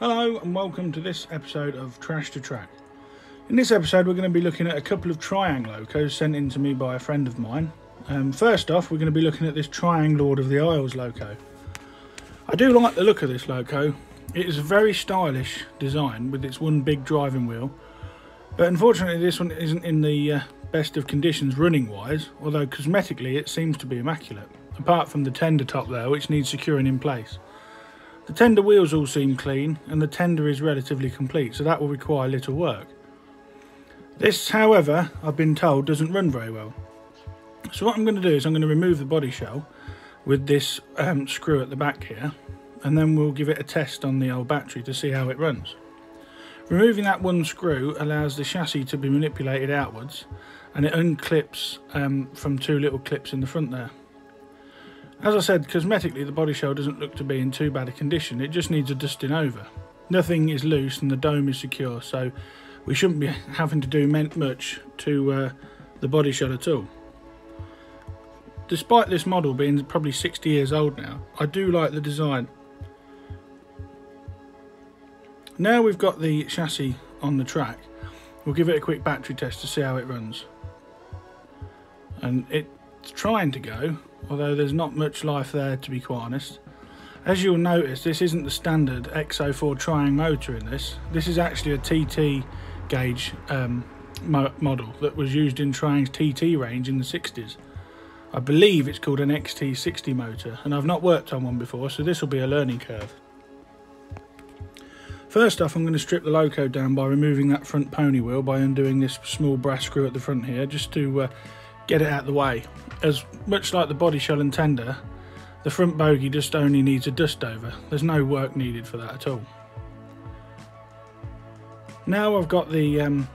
Hello and welcome to this episode of Trash to Track. In this episode, we're going to be looking at a couple of Triang locos sent in to me by a friend of mine. Um, first off, we're going to be looking at this Triang Lord of the Isles loco. I do like the look of this loco. It is a very stylish design with its one big driving wheel, but unfortunately, this one isn't in the uh, best of conditions running wise, although cosmetically it seems to be immaculate, apart from the tender top there, which needs securing in place. The tender wheels all seem clean and the tender is relatively complete, so that will require little work. This, however, I've been told doesn't run very well. So what I'm going to do is I'm going to remove the body shell with this um, screw at the back here and then we'll give it a test on the old battery to see how it runs. Removing that one screw allows the chassis to be manipulated outwards and it unclips um, from two little clips in the front there. As I said, cosmetically the body shell doesn't look to be in too bad a condition, it just needs a dusting over. Nothing is loose and the dome is secure, so we shouldn't be having to do much to uh, the body shell at all. Despite this model being probably 60 years old now, I do like the design. Now we've got the chassis on the track, we'll give it a quick battery test to see how it runs. And it's trying to go, although there's not much life there to be quite honest. As you'll notice, this isn't the standard X04 Triang motor in this. This is actually a TT gauge um, mo model that was used in Triang's TT range in the 60s. I believe it's called an XT60 motor, and I've not worked on one before, so this will be a learning curve. First off, I'm going to strip the loco down by removing that front pony wheel by undoing this small brass screw at the front here, just to uh, get it out of the way. As much like the body shell and tender, the front bogie just only needs a dust over. There's no work needed for that at all. Now I've got the um,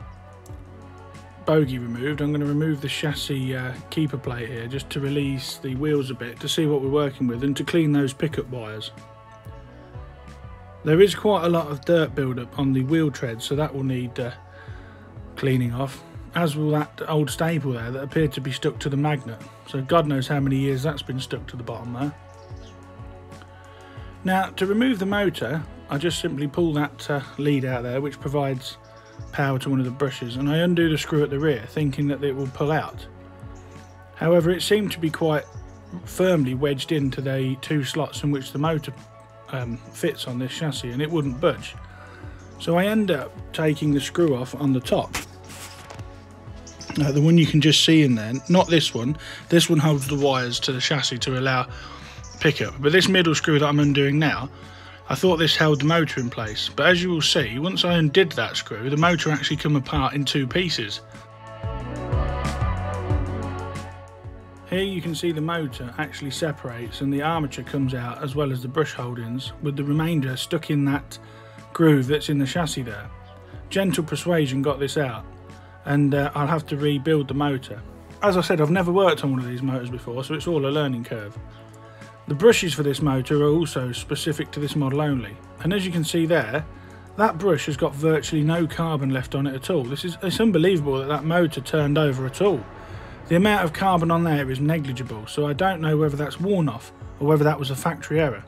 bogie removed, I'm going to remove the chassis uh, keeper plate here just to release the wheels a bit to see what we're working with and to clean those pickup wires. There is quite a lot of dirt buildup on the wheel tread so that will need uh, cleaning off as will that old staple there that appeared to be stuck to the magnet. So God knows how many years that's been stuck to the bottom there. Now to remove the motor, I just simply pull that uh, lead out there which provides power to one of the brushes and I undo the screw at the rear thinking that it will pull out. However it seemed to be quite firmly wedged into the two slots in which the motor um, fits on this chassis and it wouldn't budge. So I end up taking the screw off on the top uh, the one you can just see in there, not this one. This one holds the wires to the chassis to allow pickup. But this middle screw that I'm undoing now, I thought this held the motor in place. But as you will see, once I undid that screw, the motor actually come apart in two pieces. Here you can see the motor actually separates and the armature comes out as well as the brush holdings with the remainder stuck in that groove that's in the chassis there. Gentle persuasion got this out and uh, I'll have to rebuild the motor. As I said, I've never worked on one of these motors before, so it's all a learning curve. The brushes for this motor are also specific to this model only, and as you can see there, that brush has got virtually no carbon left on it at all. This is It's unbelievable that that motor turned over at all. The amount of carbon on there is negligible, so I don't know whether that's worn off or whether that was a factory error,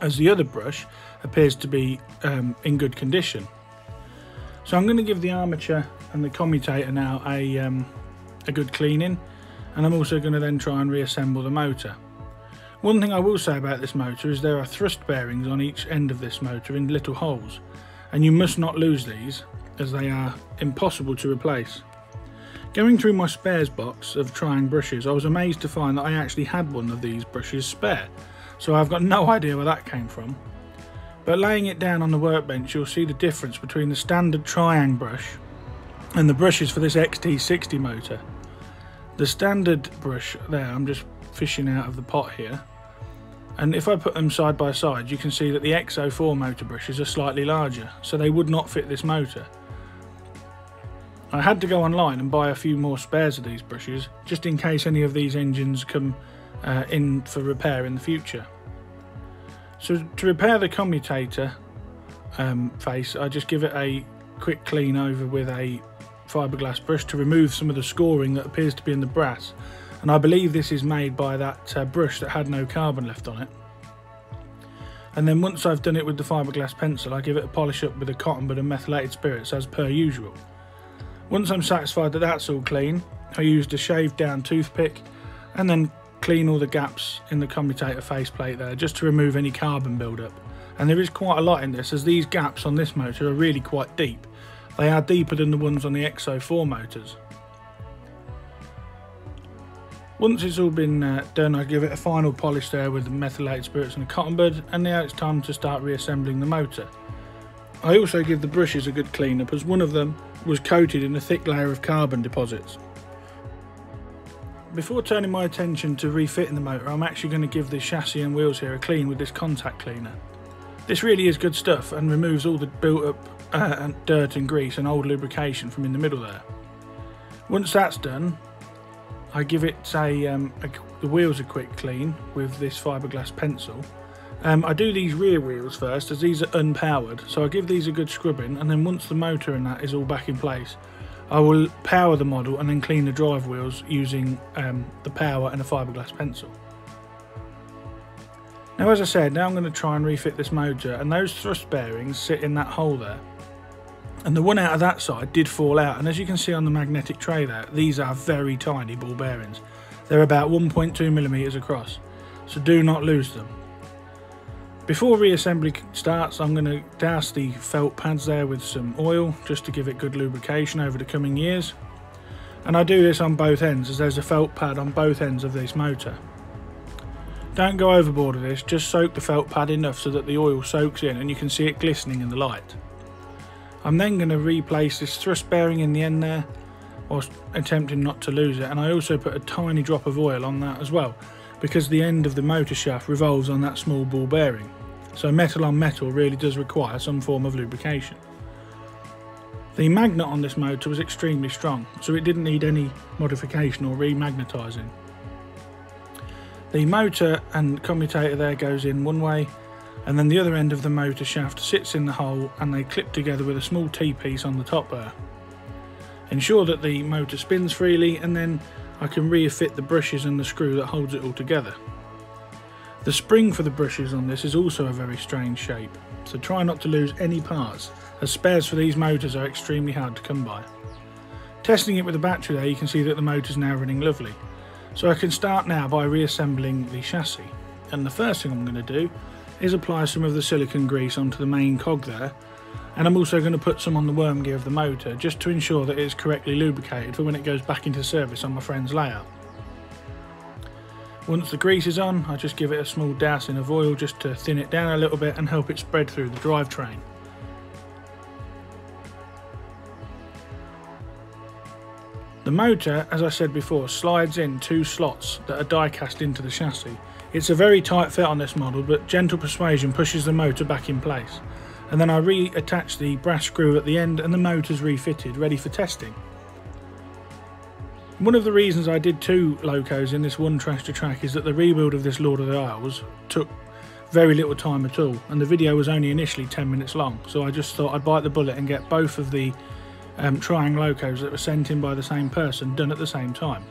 as the other brush appears to be um, in good condition. So I'm going to give the armature and the commutator now a, um, a good cleaning and I'm also going to then try and reassemble the motor. One thing I will say about this motor is there are thrust bearings on each end of this motor in little holes and you must not lose these as they are impossible to replace. Going through my spares box of Triang brushes I was amazed to find that I actually had one of these brushes spare so I've got no idea where that came from but laying it down on the workbench, you'll see the difference between the standard Triang brush and the brushes for this XT60 motor. The standard brush there, I'm just fishing out of the pot here. And if I put them side by side, you can see that the X04 motor brushes are slightly larger, so they would not fit this motor. I had to go online and buy a few more spares of these brushes, just in case any of these engines come uh, in for repair in the future. So to repair the commutator um, face, I just give it a quick clean over with a fiberglass brush to remove some of the scoring that appears to be in the brass. And I believe this is made by that uh, brush that had no carbon left on it. And then once I've done it with the fiberglass pencil, I give it a polish up with a cotton bud and methylated spirits as per usual. Once I'm satisfied that that's all clean, I used a shaved down toothpick and then clean all the gaps in the commutator faceplate there just to remove any carbon buildup. And there is quite a lot in this as these gaps on this motor are really quite deep. They are deeper than the ones on the X04 motors. Once it's all been uh, done, I give it a final polish there with the methylated spirits and a cotton bud, and now it's time to start reassembling the motor. I also give the brushes a good clean up as one of them was coated in a thick layer of carbon deposits. Before turning my attention to refitting the motor, I'm actually going to give the chassis and wheels here a clean with this contact cleaner. This really is good stuff and removes all the built up uh, dirt and grease and old lubrication from in the middle there. Once that's done, I give it a, um, a, the wheels a quick clean with this fiberglass pencil. Um, I do these rear wheels first as these are unpowered so I give these a good scrubbing and then once the motor and that is all back in place I will power the model and then clean the drive wheels using um, the power and a fiberglass pencil. Now as I said now I'm going to try and refit this motor and those thrust bearings sit in that hole there. And the one out of that side did fall out and as you can see on the magnetic tray there these are very tiny ball bearings. They're about 1.2 millimeters across so do not lose them. Before reassembly starts I'm going to douse the felt pads there with some oil just to give it good lubrication over the coming years. And I do this on both ends as there's a felt pad on both ends of this motor don't go overboard with this just soak the felt pad enough so that the oil soaks in and you can see it glistening in the light I'm then going to replace this thrust bearing in the end there whilst attempting not to lose it and I also put a tiny drop of oil on that as well because the end of the motor shaft revolves on that small ball bearing so metal on metal really does require some form of lubrication. The magnet on this motor was extremely strong so it didn't need any modification or remagnetising. The motor and commutator there goes in one way and then the other end of the motor shaft sits in the hole and they clip together with a small T-piece on the top there. Ensure that the motor spins freely and then I can refit the brushes and the screw that holds it all together. The spring for the brushes on this is also a very strange shape, so try not to lose any parts as spares for these motors are extremely hard to come by. Testing it with the battery there you can see that the motor is now running lovely. So I can start now by reassembling the chassis and the first thing I'm going to do is apply some of the silicone grease onto the main cog there and I'm also going to put some on the worm gear of the motor just to ensure that it's correctly lubricated for when it goes back into service on my friend's layout. Once the grease is on I just give it a small dousing of oil just to thin it down a little bit and help it spread through the drivetrain. The motor, as I said before, slides in two slots that are die cast into the chassis it's a very tight fit on this model, but gentle persuasion pushes the motor back in place. And then I reattach the brass screw at the end and the motor's refitted, ready for testing. One of the reasons I did two locos in this one trash to track is that the rebuild of this Lord of the Isles took very little time at all and the video was only initially 10 minutes long so I just thought I'd bite the bullet and get both of the um, Triang locos that were sent in by the same person done at the same time.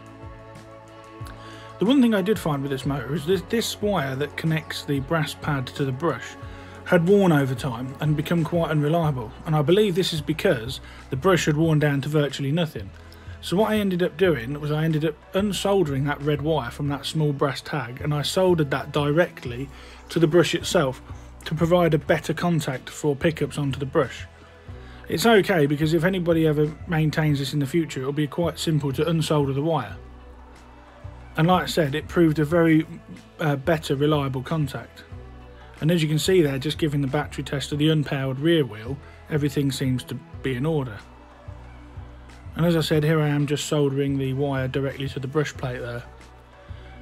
The one thing I did find with this motor is this, this wire that connects the brass pad to the brush had worn over time and become quite unreliable and I believe this is because the brush had worn down to virtually nothing. So what I ended up doing was I ended up unsoldering that red wire from that small brass tag and I soldered that directly to the brush itself to provide a better contact for pickups onto the brush. It's okay because if anybody ever maintains this in the future it'll be quite simple to unsolder the wire. And like I said it proved a very uh, better reliable contact. And as you can see there just giving the battery test of the unpowered rear wheel everything seems to be in order. And as I said here I am just soldering the wire directly to the brush plate there.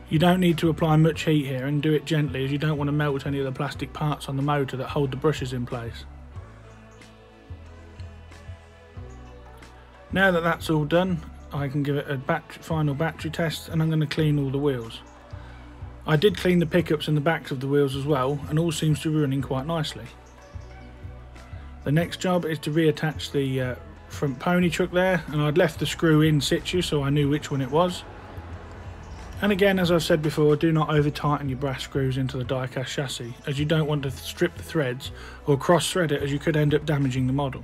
You don't need to apply much heat here and do it gently as you don't want to melt any of the plastic parts on the motor that hold the brushes in place now that that's all done I can give it a final battery test and I'm going to clean all the wheels. I did clean the pickups and the backs of the wheels as well and all seems to be running quite nicely. The next job is to reattach the uh, front pony truck there and I'd left the screw in situ so I knew which one it was. And again, as I've said before, do not over tighten your brass screws into the diecast chassis as you don't want to strip the threads or cross thread it as you could end up damaging the model.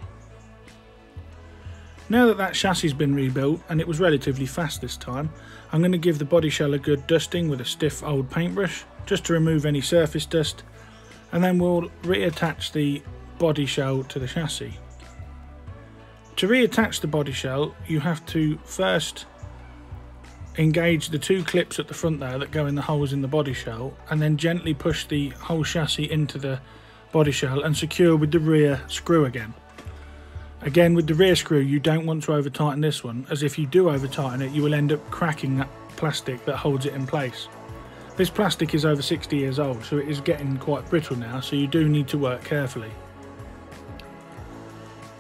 Now that that chassis has been rebuilt and it was relatively fast this time, I'm going to give the body shell a good dusting with a stiff old paintbrush just to remove any surface dust and then we'll reattach the body shell to the chassis. To reattach the body shell you have to first engage the two clips at the front there that go in the holes in the body shell and then gently push the whole chassis into the body shell and secure with the rear screw again. Again, with the rear screw, you don't want to over tighten this one, as if you do over tighten it, you will end up cracking that plastic that holds it in place. This plastic is over 60 years old, so it is getting quite brittle now, so you do need to work carefully.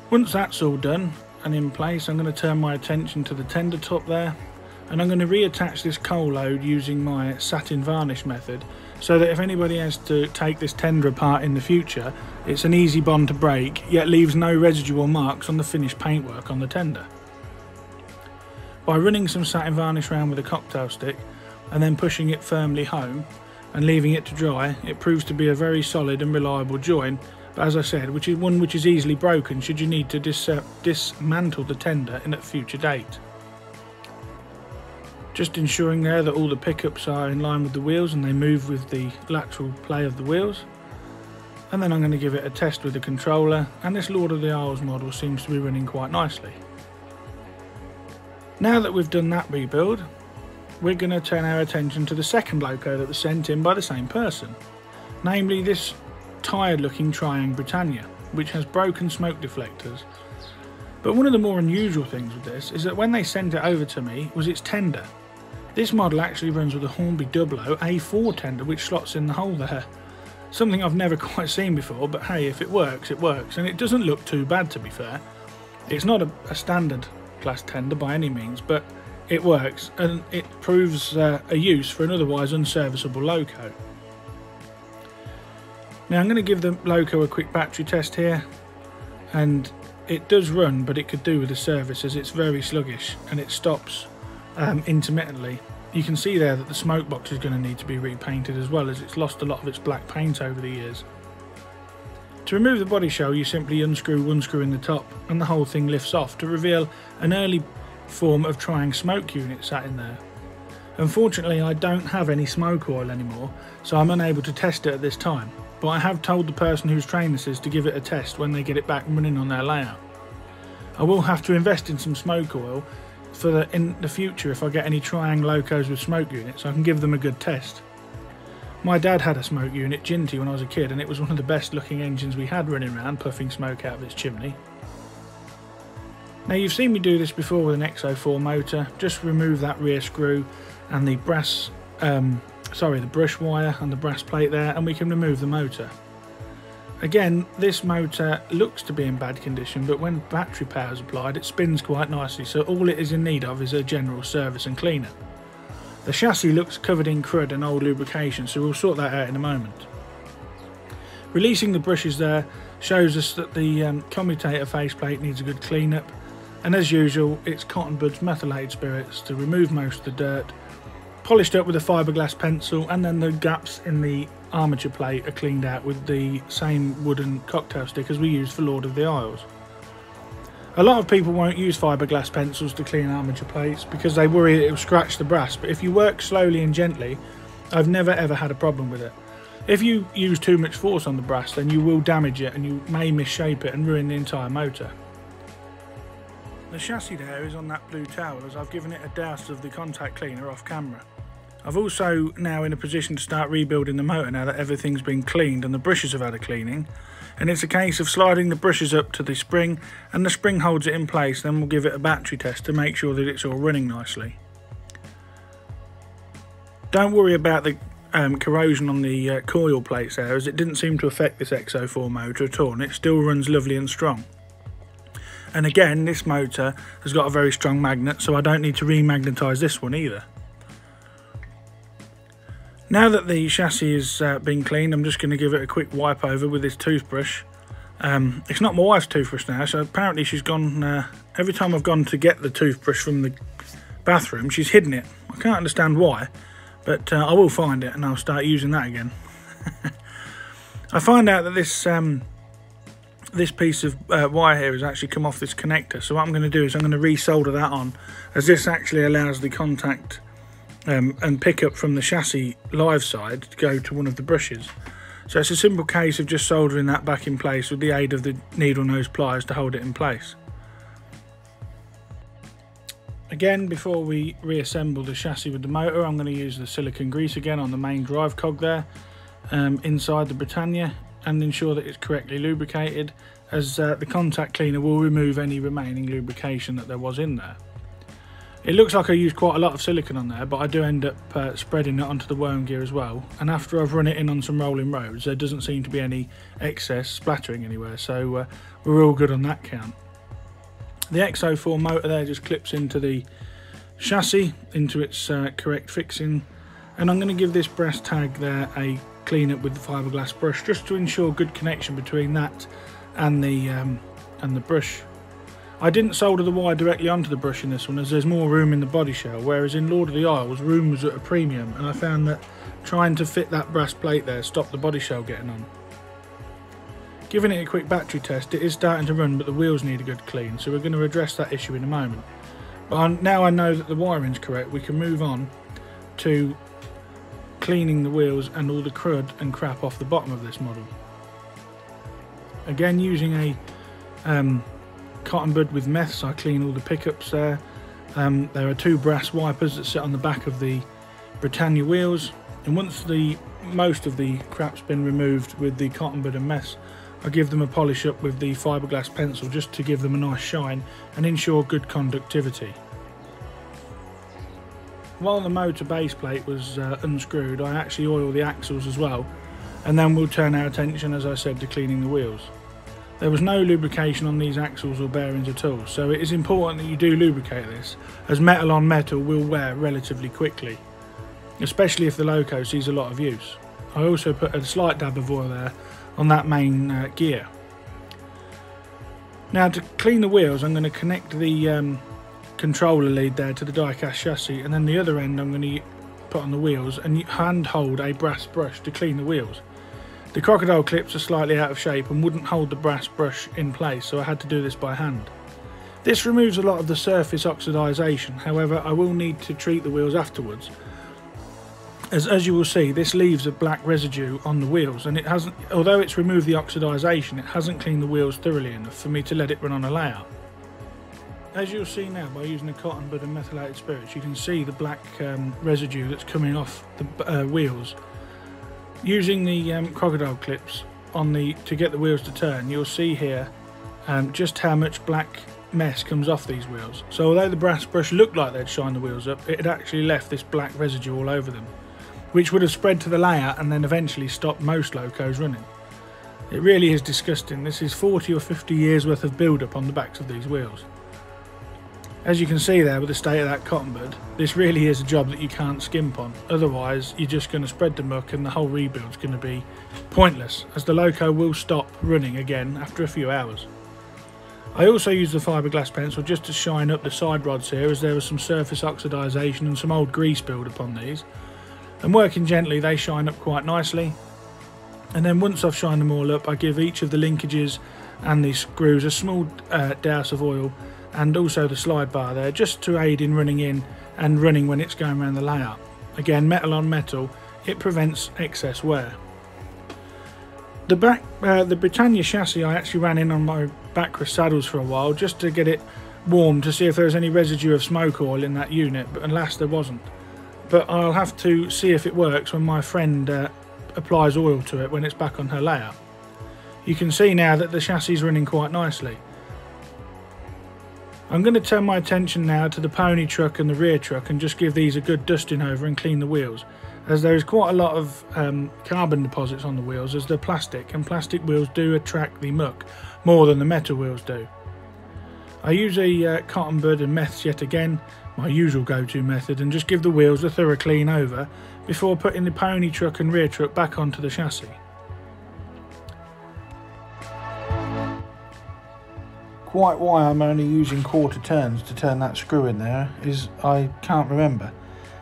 Once that's all done and in place, I'm going to turn my attention to the tender top there, and I'm going to reattach this coal load using my satin varnish method so that if anybody has to take this tender apart in the future it's an easy bond to break yet leaves no residual marks on the finished paintwork on the tender. By running some satin varnish around with a cocktail stick and then pushing it firmly home and leaving it to dry it proves to be a very solid and reliable join but as I said which is one which is easily broken should you need to dis dismantle the tender in a future date. Just ensuring there that all the pickups are in line with the wheels and they move with the lateral play of the wheels. And then I'm going to give it a test with the controller and this Lord of the Isles model seems to be running quite nicely. Now that we've done that rebuild, we're going to turn our attention to the second loco that was sent in by the same person. Namely this tired looking Triang Britannia, which has broken smoke deflectors. But one of the more unusual things with this is that when they sent it over to me was its tender. This model actually runs with a Hornby Dublo A4 tender which slots in the hole there. Something I've never quite seen before, but hey, if it works, it works, and it doesn't look too bad to be fair. It's not a, a standard class tender by any means, but it works, and it proves uh, a use for an otherwise unserviceable loco. Now I'm going to give the loco a quick battery test here, and it does run, but it could do with a service as it's very sluggish and it stops um, intermittently. You can see there that the smoke box is going to need to be repainted as well as it's lost a lot of its black paint over the years. To remove the body shell you simply unscrew one screw in the top and the whole thing lifts off to reveal an early form of Triang smoke unit sat in there. Unfortunately I don't have any smoke oil anymore so I'm unable to test it at this time but I have told the person whose train this is to give it a test when they get it back running on their layout. I will have to invest in some smoke oil for the, in the future if I get any Triang locos with smoke units, I can give them a good test. My dad had a smoke unit, Jinty, when I was a kid, and it was one of the best looking engines we had running around, puffing smoke out of its chimney. Now you've seen me do this before with an X04 motor, just remove that rear screw and the brass, um, sorry, the brush wire and the brass plate there, and we can remove the motor. Again, this motor looks to be in bad condition, but when battery power is applied, it spins quite nicely, so all it is in need of is a general service and cleaner. The chassis looks covered in crud and old lubrication, so we'll sort that out in a moment. Releasing the brushes there shows us that the um, commutator faceplate needs a good cleanup, and as usual, it's Cotton Buds methylated spirits to remove most of the dirt, polished up with a fiberglass pencil, and then the gaps in the armature plate are cleaned out with the same wooden cocktail stick as we used for Lord of the Isles. A lot of people won't use fiberglass pencils to clean armature plates because they worry it will scratch the brass, but if you work slowly and gently, I've never ever had a problem with it. If you use too much force on the brass, then you will damage it and you may misshape it and ruin the entire motor. The chassis there is on that blue towel as I've given it a douse of the contact cleaner off camera. I've also now in a position to start rebuilding the motor now that everything's been cleaned and the brushes have had a cleaning. And it's a case of sliding the brushes up to the spring and the spring holds it in place then we'll give it a battery test to make sure that it's all running nicely. Don't worry about the um, corrosion on the uh, coil plates there as it didn't seem to affect this X04 motor at all and it still runs lovely and strong. And again this motor has got a very strong magnet so I don't need to remagnetise this one either. Now that the chassis has uh, been cleaned, I'm just going to give it a quick wipe over with this toothbrush. Um, it's not my wife's toothbrush now, so apparently she's gone, uh, every time I've gone to get the toothbrush from the bathroom, she's hidden it. I can't understand why, but uh, I will find it and I'll start using that again. I find out that this um, this piece of uh, wire here has actually come off this connector. So what I'm going to do is I'm going to resolder that on, as this actually allows the contact um, and pickup from the chassis live side to go to one of the brushes. So it's a simple case of just soldering that back in place with the aid of the needle nose pliers to hold it in place. Again, before we reassemble the chassis with the motor, I'm going to use the silicone grease again on the main drive cog there um, inside the Britannia and ensure that it's correctly lubricated as uh, the contact cleaner will remove any remaining lubrication that there was in there. It looks like I used quite a lot of silicone on there, but I do end up uh, spreading it onto the worm gear as well. And after I've run it in on some rolling roads, there doesn't seem to be any excess splattering anywhere, so uh, we're all good on that count. The X04 motor there just clips into the chassis, into its uh, correct fixing. And I'm going to give this brass tag there a clean up with the fiberglass brush, just to ensure good connection between that and the, um, and the brush I didn't solder the wire directly onto the brush in this one as there's more room in the body shell whereas in Lord of the Isles room was at a premium and I found that trying to fit that brass plate there stopped the body shell getting on. Giving it a quick battery test it is starting to run but the wheels need a good clean so we're going to address that issue in a moment. But now I know that the wiring's correct we can move on to cleaning the wheels and all the crud and crap off the bottom of this model. Again using a um, cotton bud with meth, so I clean all the pickups there. Um, there are two brass wipers that sit on the back of the Britannia wheels, and once the most of the crap's been removed with the cotton bud and meths, I give them a polish up with the fiberglass pencil just to give them a nice shine and ensure good conductivity. While the motor base plate was uh, unscrewed, I actually oil the axles as well, and then we'll turn our attention, as I said, to cleaning the wheels. There was no lubrication on these axles or bearings at all, so it is important that you do lubricate this, as metal on metal will wear relatively quickly, especially if the loco sees a lot of use. I also put a slight dab of oil there on that main uh, gear. Now to clean the wheels I'm going to connect the um, controller lead there to the diecast chassis and then the other end I'm going to put on the wheels and hand hold a brass brush to clean the wheels. The crocodile clips are slightly out of shape and wouldn't hold the brass brush in place so I had to do this by hand. This removes a lot of the surface oxidisation however I will need to treat the wheels afterwards as, as you will see this leaves a black residue on the wheels and it hasn't although it's removed the oxidisation it hasn't cleaned the wheels thoroughly enough for me to let it run on a layout. As you'll see now by using a cotton bud and methylated spirits you can see the black um, residue that's coming off the uh, wheels Using the um, crocodile clips on the to get the wheels to turn, you'll see here um, just how much black mess comes off these wheels. So although the brass brush looked like they'd shine the wheels up, it had actually left this black residue all over them, which would have spread to the layout and then eventually stopped most locos running. It really is disgusting. This is 40 or 50 years worth of build up on the backs of these wheels. As you can see there with the state of that cotton bud, this really is a job that you can't skimp on. Otherwise, you're just going to spread the muck and the whole rebuild's going to be pointless, as the loco will stop running again after a few hours. I also use the fiberglass pencil just to shine up the side rods here as there was some surface oxidisation and some old grease build upon these. And working gently they shine up quite nicely. And then once I've shined them all up I give each of the linkages and the screws a small uh, douse of oil and also the slide bar there just to aid in running in and running when it's going around the layout. Again metal on metal it prevents excess wear. The back, uh, the Britannia chassis I actually ran in on my backrest saddles for a while just to get it warm to see if there was any residue of smoke oil in that unit but alas there wasn't. But I'll have to see if it works when my friend uh, applies oil to it when it's back on her layout. You can see now that the chassis is running quite nicely. I'm going to turn my attention now to the pony truck and the rear truck and just give these a good dusting over and clean the wheels as there is quite a lot of um, carbon deposits on the wheels as they're plastic and plastic wheels do attract the muck more than the metal wheels do. I use a uh, cotton bud and meths yet again, my usual go-to method, and just give the wheels a thorough clean over before putting the pony truck and rear truck back onto the chassis. Quite why I'm only using quarter turns to turn that screw in there is I can't remember.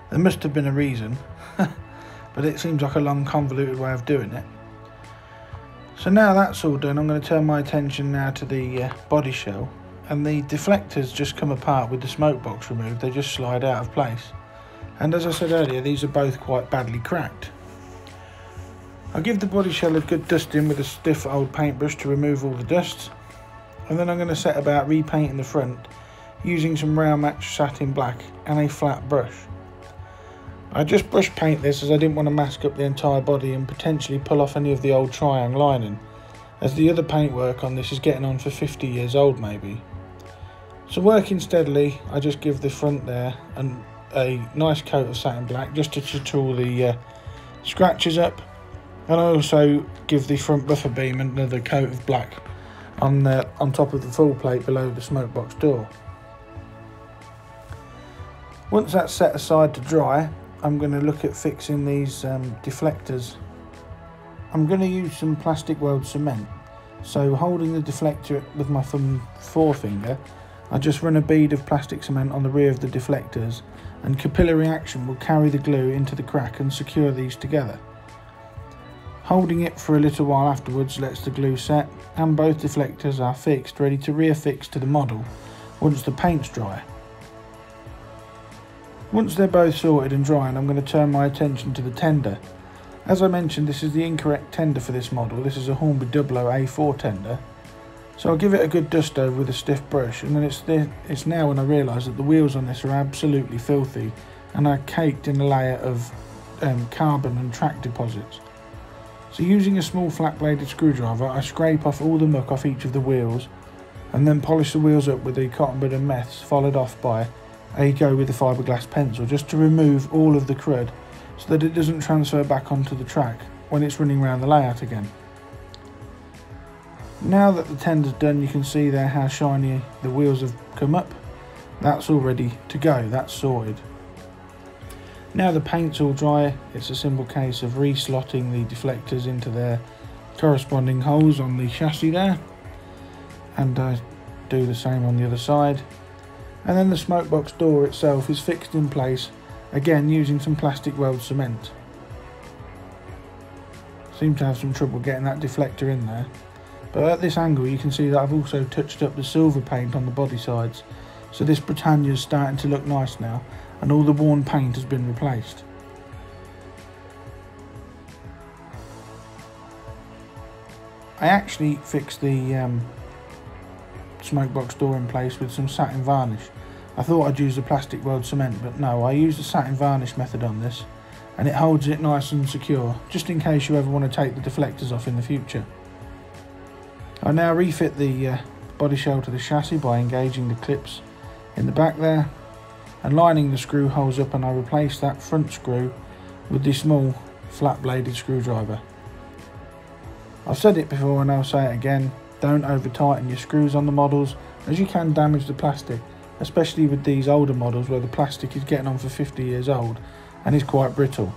There must have been a reason, but it seems like a long convoluted way of doing it. So now that's all done, I'm going to turn my attention now to the uh, body shell and the deflectors just come apart with the smoke box removed, they just slide out of place. And as I said earlier, these are both quite badly cracked. I'll give the body shell a good dusting with a stiff old paintbrush to remove all the dust. And then I'm going to set about repainting the front using some Railmatch satin black and a flat brush. I just brush paint this as I didn't want to mask up the entire body and potentially pull off any of the old triang lining as the other paintwork on this is getting on for 50 years old maybe. So working steadily I just give the front there and a nice coat of satin black just to chitter all the uh, scratches up and I also give the front buffer beam another coat of black on the on top of the full plate below the smoke box door. Once that's set aside to dry I'm going to look at fixing these um, deflectors. I'm going to use some plastic weld cement. So holding the deflector with my thumb forefinger, I just run a bead of plastic cement on the rear of the deflectors and capillary action will carry the glue into the crack and secure these together. Holding it for a little while afterwards lets the glue set and both deflectors are fixed ready to reaffix to the model once the paint's dry. Once they're both sorted and drying, I'm going to turn my attention to the tender. As I mentioned, this is the incorrect tender for this model. This is a Hornby Dublo A4 tender. So I'll give it a good dust over with a stiff brush and then it's, the, it's now when I realise that the wheels on this are absolutely filthy and are caked in a layer of um, carbon and track deposits. So using a small flat bladed screwdriver I scrape off all the muck off each of the wheels and then polish the wheels up with the cotton bud and meths followed off by a go with the fiberglass pencil just to remove all of the crud so that it doesn't transfer back onto the track when it's running around the layout again. Now that the tender's done you can see there how shiny the wheels have come up. That's all ready to go, that's sorted. Now the paint's all dry, it's a simple case of reslotting the deflectors into their corresponding holes on the chassis there. And I do the same on the other side and then the smoke box door itself is fixed in place again using some plastic weld cement. Seem to have some trouble getting that deflector in there but at this angle you can see that I've also touched up the silver paint on the body sides so this Britannia is starting to look nice now and all the worn paint has been replaced. I actually fixed the um, smoke box door in place with some satin varnish. I thought I'd use the plastic weld cement, but no, I used the satin varnish method on this, and it holds it nice and secure, just in case you ever want to take the deflectors off in the future. I now refit the uh, body shell to the chassis by engaging the clips in the back there, and lining the screw holes up and I replace that front screw with this small flat bladed screwdriver. I've said it before and I'll say it again, don't over tighten your screws on the models as you can damage the plastic, especially with these older models where the plastic is getting on for 50 years old and is quite brittle.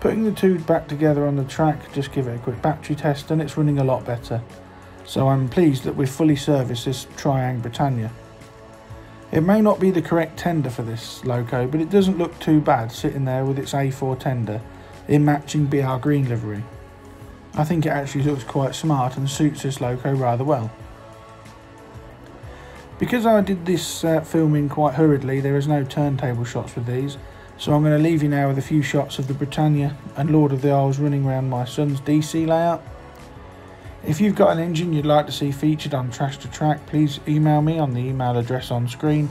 Putting the two back together on the track, just give it a quick battery test and it's running a lot better. So I'm pleased that we've fully serviced this Triang Britannia. It may not be the correct tender for this loco, but it doesn't look too bad sitting there with its A4 tender in matching BR green livery. I think it actually looks quite smart and suits this loco rather well. Because I did this uh, filming quite hurriedly, there is no turntable shots with these, so I'm going to leave you now with a few shots of the Britannia and Lord of the Isles running around my son's DC layout. If you've got an engine you'd like to see featured on Trash to Track, please email me on the email address on screen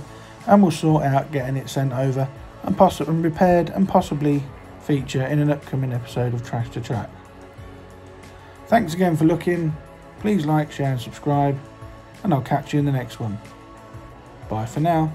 and we'll sort out getting it sent over and, possibly repaired and possibly feature in an upcoming episode of Trash to Track. Thanks again for looking. Please like, share and subscribe and I'll catch you in the next one. Bye for now.